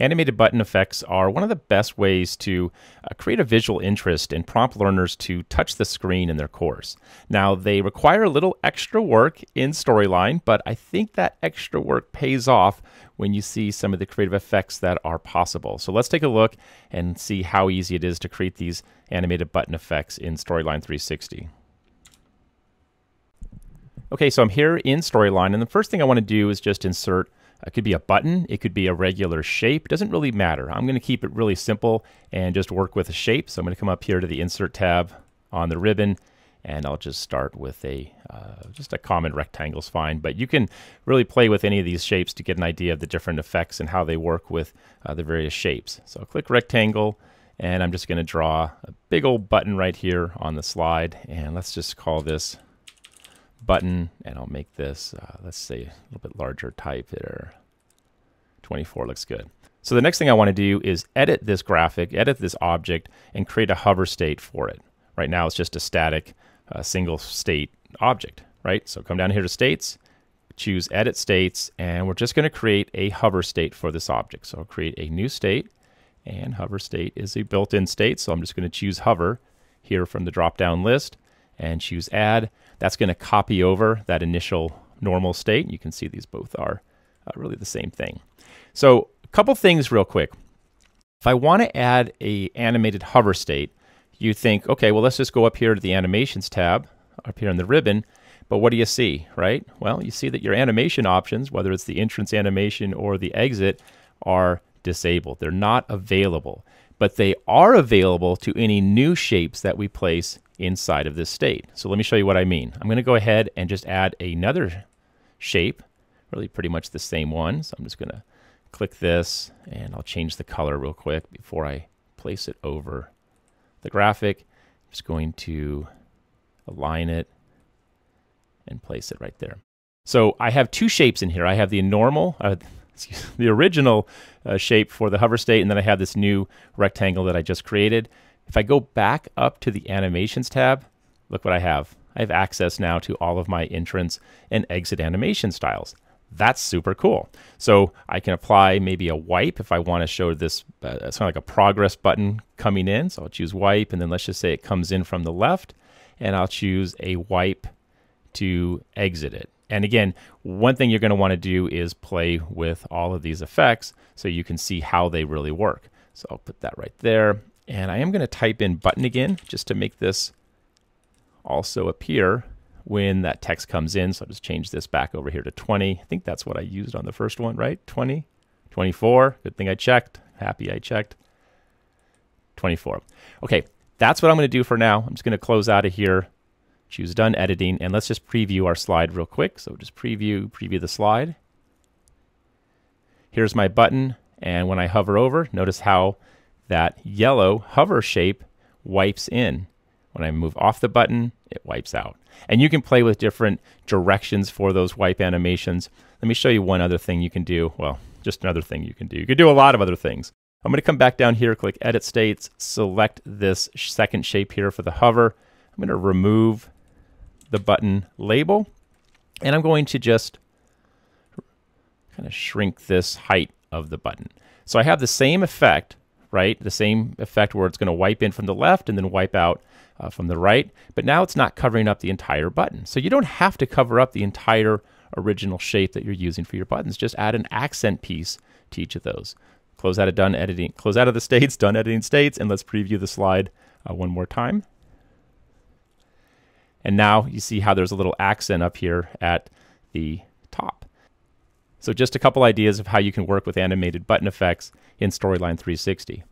Animated button effects are one of the best ways to uh, create a visual interest and prompt learners to touch the screen in their course. Now, they require a little extra work in Storyline, but I think that extra work pays off when you see some of the creative effects that are possible. So let's take a look and see how easy it is to create these animated button effects in Storyline 360. Okay, so I'm here in Storyline, and the first thing I want to do is just insert it could be a button, it could be a regular shape, it doesn't really matter. I'm going to keep it really simple and just work with a shape. So I'm going to come up here to the Insert tab on the ribbon, and I'll just start with a uh, just a common rectangle is fine. But you can really play with any of these shapes to get an idea of the different effects and how they work with uh, the various shapes. So I'll click rectangle, and I'm just going to draw a big old button right here on the slide, and let's just call this button, and I'll make this, uh, let's say, a little bit larger type there. 24 looks good. So the next thing I want to do is edit this graphic, edit this object, and create a hover state for it. Right now it's just a static uh, single state object, right? So come down here to states, choose edit states, and we're just going to create a hover state for this object. So I'll create a new state, and hover state is a built-in state, so I'm just going to choose hover here from the drop-down list and choose add. That's going to copy over that initial normal state. You can see these both are uh, really the same thing. So a couple things real quick. If I want to add a animated hover state, you think, okay, well, let's just go up here to the animations tab up here in the ribbon. But what do you see, right? Well, you see that your animation options, whether it's the entrance animation or the exit, are disabled. They're not available, but they are available to any new shapes that we place inside of this state. So let me show you what I mean. I'm going to go ahead and just add another shape, really pretty much the same one. So I'm just going to click this and I'll change the color real quick before I place it over the graphic. I'm just going to align it and place it right there. So I have two shapes in here. I have the normal, uh, the original uh, shape for the hover state, and then I have this new rectangle that I just created. If I go back up to the animations tab, look what I have. I have access now to all of my entrance and exit animation styles. That's super cool. So I can apply maybe a wipe if I want to show this, uh, it's kind of like a progress button coming in. So I'll choose wipe, and then let's just say it comes in from the left, and I'll choose a wipe to exit it. And again, one thing you're going to want to do is play with all of these effects so you can see how they really work. So I'll put that right there. And I am going to type in button again just to make this also appear when that text comes in. So I'll just change this back over here to 20. I think that's what I used on the first one, right? 20, 24. Good thing I checked. Happy I checked. 24. Okay, that's what I'm going to do for now. I'm just going to close out of here, choose done editing, and let's just preview our slide real quick. So just preview, preview the slide. Here's my button, and when I hover over, notice how that yellow hover shape wipes in. When I move off the button, it wipes out. And you can play with different directions for those wipe animations. Let me show you one other thing you can do. Well, just another thing you can do. You can do a lot of other things. I'm going to come back down here, click Edit States, select this second shape here for the hover. I'm going to remove the button label, and I'm going to just kind of shrink this height of the button. So I have the same effect, right? The same effect where it's going to wipe in from the left and then wipe out uh, from the right, but now it's not covering up the entire button. So you don't have to cover up the entire original shape that you're using for your buttons. Just add an accent piece to each of those. Close out of done editing, close out of the states, done editing states, and let's preview the slide uh, one more time. And now you see how there's a little accent up here at the. So just a couple ideas of how you can work with animated button effects in Storyline 360.